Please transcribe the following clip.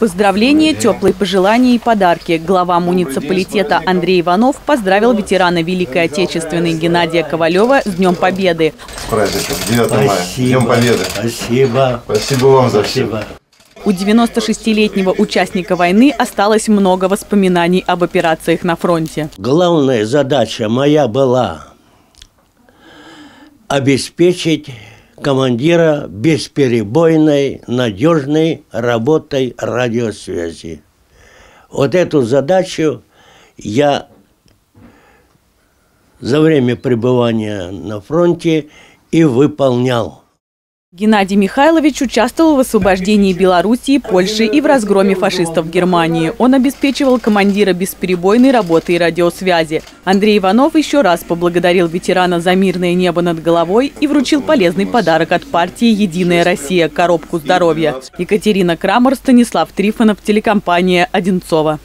Поздравления, теплые пожелания и подарки. Глава муниципалитета Андрей Иванов поздравил ветерана Великой Отечественной Геннадия Ковалева с Днем Победы. С праздником, 9 мая, Днем Победы. Спасибо. Спасибо вам за все. У 96-летнего участника войны осталось много воспоминаний об операциях на фронте. Главная задача моя была обеспечить командира бесперебойной, надежной работой радиосвязи. Вот эту задачу я за время пребывания на фронте и выполнял. Геннадий Михайлович участвовал в освобождении Белоруссии, Польши и в разгроме фашистов в Германии. Он обеспечивал командира бесперебойной работы и радиосвязи. Андрей Иванов еще раз поблагодарил ветерана за мирное небо над головой и вручил полезный подарок от партии «Единая Россия» – коробку здоровья. Екатерина Крамер, Станислав Трифонов, телекомпания «Одинцова».